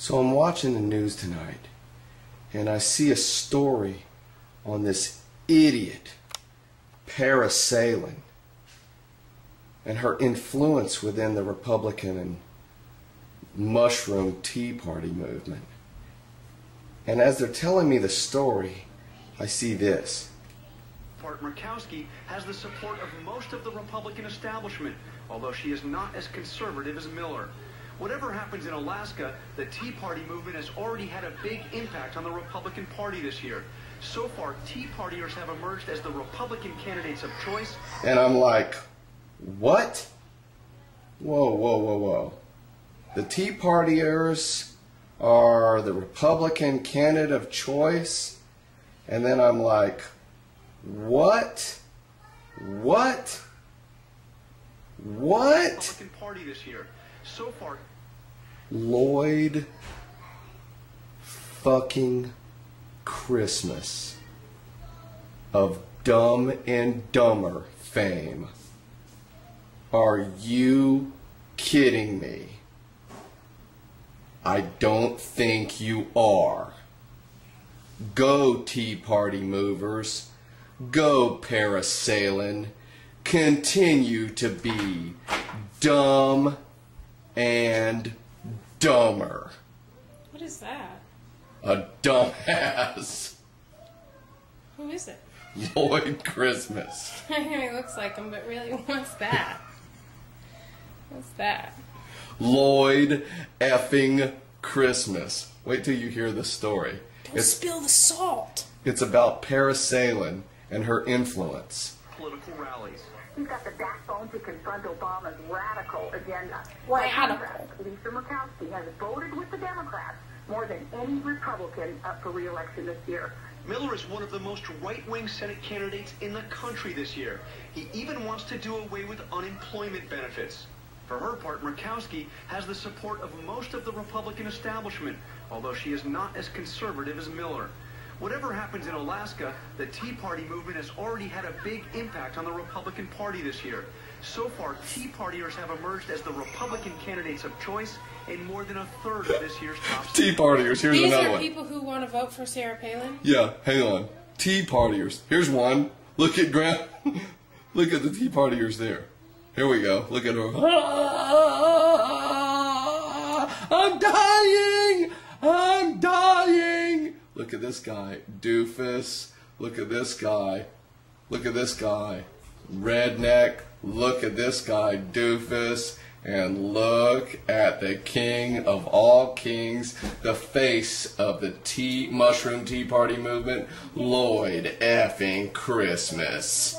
So I'm watching the news tonight and I see a story on this idiot parasailing and her influence within the Republican and mushroom Tea Party movement. And as they're telling me the story, I see this. Part Murkowski has the support of most of the Republican establishment, although she is not as conservative as Miller. Whatever happens in Alaska, the Tea Party movement has already had a big impact on the Republican Party this year. So far, Tea Partiers have emerged as the Republican candidates of choice. And I'm like, what? Whoa, whoa, whoa, whoa. The Tea Partiers are the Republican candidate of choice? And then I'm like, what? What? What? Republican Party this year. So far, Lloyd fucking Christmas of Dumb and Dumber fame. Are you kidding me? I don't think you are. Go, Tea Party movers. Go, parasailing. Continue to be dumb and dumber. What is that? A dumbass. Who is it? Lloyd Christmas. I know he looks like him, but really, what's that? What's that? Lloyd effing Christmas. Wait till you hear the story. Don't It's, spill the salt. it's about parasailing and her influence. Political rallies. He's got the backbone to confront Obama's radical agenda. Radical. By contrast, Lisa Murkowski has voted with the Democrats more than any Republican up for re-election this year. Miller is one of the most right-wing Senate candidates in the country this year. He even wants to do away with unemployment benefits. For her part, Murkowski has the support of most of the Republican establishment, although she is not as conservative as Miller. Whatever happens in Alaska, the Tea Party movement has already had a big impact on the Republican Party this year. So far, Tea Partiers have emerged as the Republican candidates of choice in more than a third of this year's top Tea Partiers. Here's These another are one. people who want to vote for Sarah Palin. Yeah, hang on. Tea Partiers. Here's one. Look at Grant. Look at the Tea Partiers there. Here we go. Look at her. I'm dying. Look at this guy, doofus. Look at this guy. Look at this guy, redneck. Look at this guy, doofus. And look at the king of all kings, the face of the tea, mushroom tea party movement, Lloyd effing Christmas.